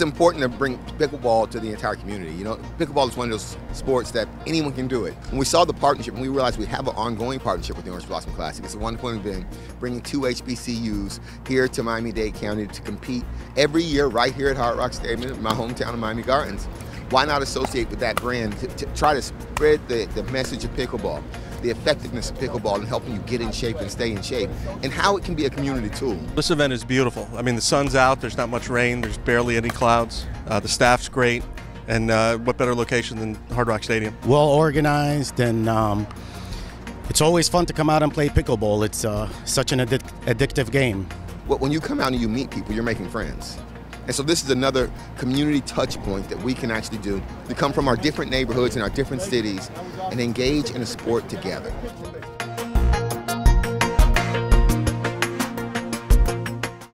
It's important to bring pickleball to the entire community. You know, pickleball is one of those sports that anyone can do it. When we saw the partnership, and we realized we have an ongoing partnership with the Orange Blossom Classic, it's a wonderful event, bringing two HBCUs here to Miami-Dade County to compete every year right here at Hard Rock Stadium, my hometown of Miami Gardens. Why not associate with that brand to, to try to spread the, the message of pickleball? The effectiveness of pickleball and helping you get in shape and stay in shape, and how it can be a community tool. This event is beautiful. I mean, the sun's out, there's not much rain, there's barely any clouds. Uh, the staff's great, and uh, what better location than Hard Rock Stadium? Well organized, and um, it's always fun to come out and play pickleball. It's uh, such an addic addictive game. Well, When you come out and you meet people, you're making friends. And so this is another community touch point that we can actually do to come from our different neighborhoods and our different cities and engage in a sport together.